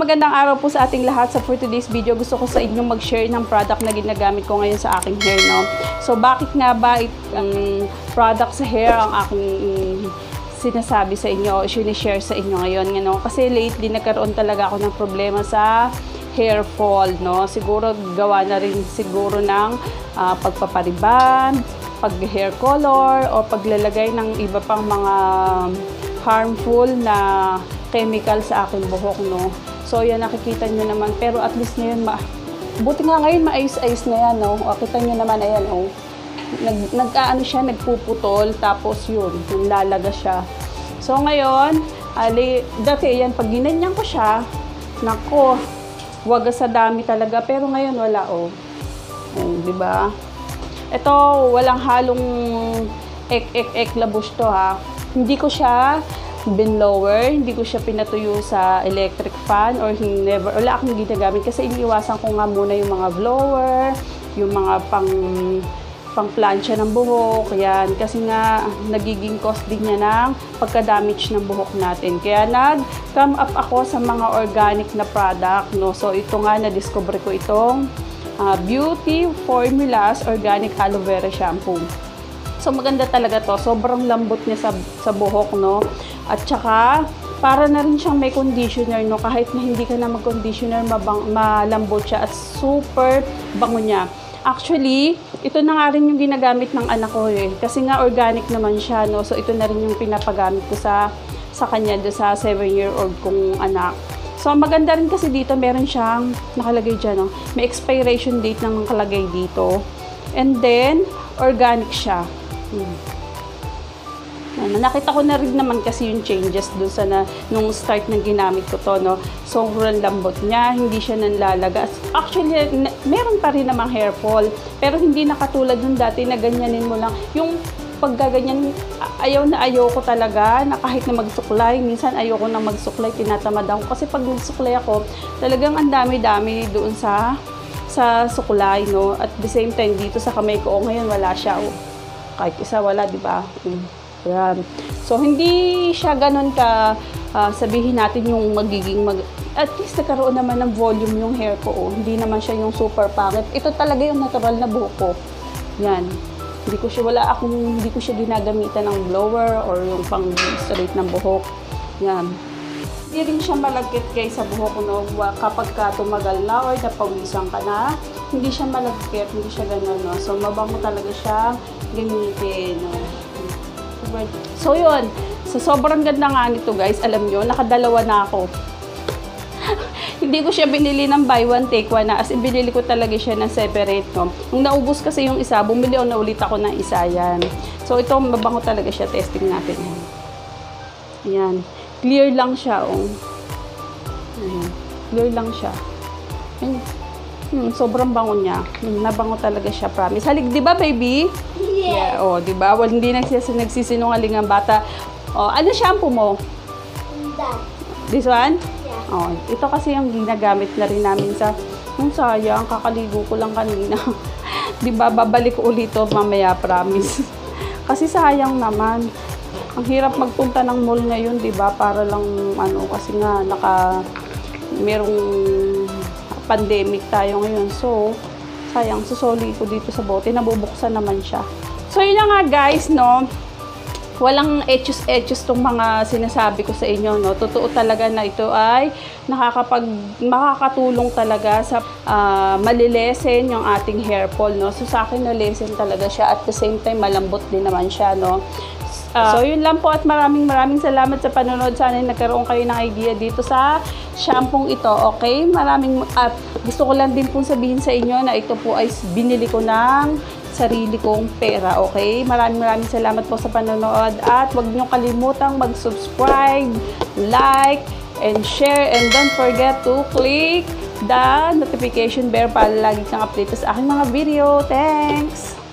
magandang araw po sa ating lahat. Sa for today's video, gusto ko sa inyong mag-share ng product na ginagamit ko ngayon sa aking hair, no? So, bakit nga ba it, ang product sa hair ang aking mm, sinasabi sa inyo, share sa inyo ngayon, no? Kasi lately, nagkaroon talaga ako ng problema sa hair fall, no? Siguro gawa na rin siguro ng ah, pagpapariban, pag-hair color, o paglalagay ng iba pang mga harmful na chemical sa aking buhok, no? So, yan, nakikita nyo naman. Pero at least ngayon, ma buti nga ngayon, maayos-ayos na yan, no? O, kita nyo naman, ayan, oh. Nag, nag-ano siya, nagpuputol, tapos yun, nilalaga siya. So, ngayon, ali, dati, yan, pag ginanyan ko siya, nako, wagas sa dami talaga. Pero ngayon, wala, oh. Oh, di ba? Ito, walang halong ek-ek-ek labush to ha. Hindi ko siya binlower, hindi ko siya pinatuyo sa electric fan or never, wala akong ginagamit kasi iniiwasan ko nga muna yung mga blower, yung mga pang pang plancha ng buhok, yan. Kasi nga, nagiging cause din niya ng pagka-damage ng buhok natin. Kaya nag-come up ako sa mga organic na product, no. So, ito nga, na-discover ko itong ah, Beauty Formulas Organic Aloe Vera Shampoo. So maganda talaga to. Sobrang lambot niya sa, sa buhok, no? At saka, para na rin siyang may conditioner, no? Kahit na hindi ka na mag-conditioner, malambot siya at super bango niya. Actually, ito na nga rin yung ginagamit ng anak ko eh. Kasi nga organic naman siya, no? So ito na rin yung pinapagamit ko sa sa kanya, do sa 7-year-old kong anak. So, maganda rin kasi dito, meron siyang nakalagay dyan, no? May expiration date ng nakalagay dito. And then, organic siya. Hmm. Ano, nakita ko na rin naman kasi yung changes dun sa na, nung start ng ginamit ko to, no? Sobrang lambot niya, hindi siya nanlalaga. Actually, meron pa rin namang hair fall, pero hindi na katulad nung dati na ganyanin mo lang. Yung paggaganyan, ayaw na ayaw ko talaga, na kahit na magsuklay, minsan ayaw ko na magsuklay, tinatamad ako. Kasi pag magsuklay ako, talagang ang dami-dami doon sa sa suklay, no? At the same time, dito sa kamay ko, oh, ngayon wala siya, oh. Kahit isa wala, di ba? Mm. Yan. So, hindi siya ganun ka, ah, sabihin natin yung magiging, mag, at least nagkaroon naman ng volume yung hair ko, oh. Hindi naman siya yung super pangit. Ito talaga yung natural na buhok ko. Yan. Hindi ko siya, wala akong, hindi ko siya ginagamitan ng blower or yung pang straight ng buhok. Yan. Hindi rin siya malagkit kay sa buhok no? Kapag ka tumagal na or napawisan ka na, hindi siya malagkit, hindi siya ganun, no? So, mabango talaga siya gamitin, no? So, yun. So, sobrang ganda nga nito, guys. Alam nyo, nakadalawa na ako. hindi ko siya binili ng buy one, take one na. As in, binili ko talaga siya ng separate, no? Nung naubos kasi yung isa, bumili ako na ulit ako ng isa, yan. So, ito, mabango talaga siya. Testing natin, yan. Ayan. Clear lang siya, oh. Ayan. Clear lang siya. Ayan. Hmm, sobrang bango niya. Hmm, nabango talaga siya, promise. Halik, di ba, baby? Yeah. Oh, di ba? Well, hindi nagsis nagsisinungaling ang bata. Oh, ano shampoo mo? That. This one? Yeah. Oh, ito kasi yung ginagamit na rin namin sa Ang sayang, kakaligo ko lang kanina. di ba, babalik ko ulit to mamaya, promise. kasi sayang naman. Ang hirap magpunta ng mall ngayon, di ba? Para lang, ano, kasi nga, naka, merong pandemic tayo ngayon. So, sayang, susoli ko dito sa bote. Nabubuksan naman siya. So, yun na nga, guys, no? walang etchos-etchos tong mga sinasabi ko sa inyo, no? Totoo talaga na ito ay nakakapag, makakatulong talaga sa ah, malilesen yung ating hair fall, no? So, sa akin, na-lesen talaga siya. At the same time, malambot din naman siya, no? Ah, so, yun lang po at maraming maraming salamat sa panonood. Sana nagkaroon kayo ng idea dito sa shampoo ito, okay? Maraming, at gusto ko lang din pong sabihin sa inyo na ito po ay binili ko ng sarili kong pera, okay? Maraming maraming salamat po sa panonood at huwag niyo kalimutang mag-subscribe, like, and share and don't forget to click the notification bell para lagi kang update sa aking mga video. Thanks!